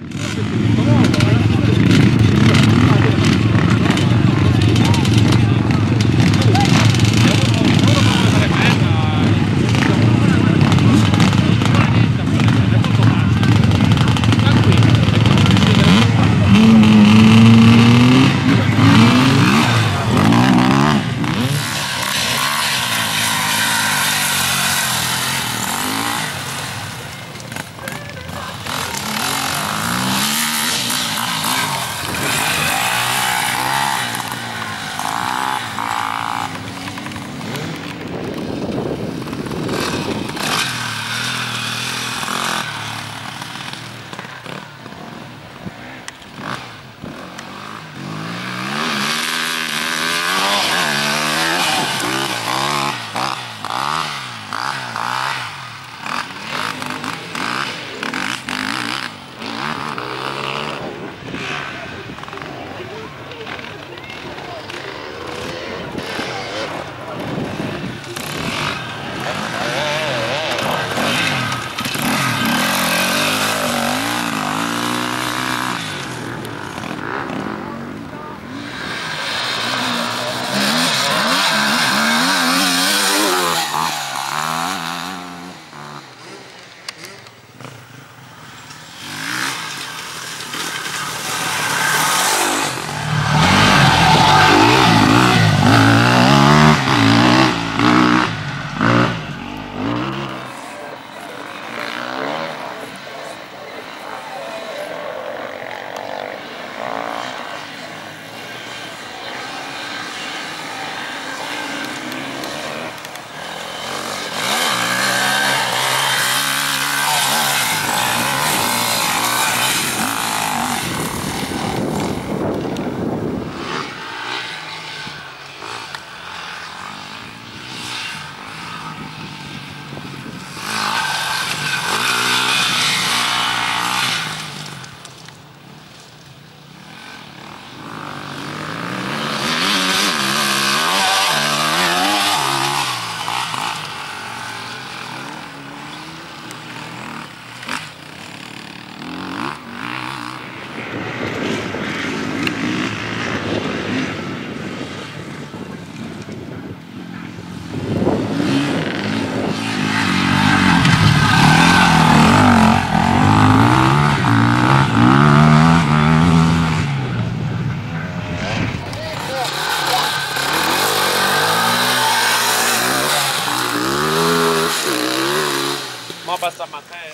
Mm-hmm. passar matéria.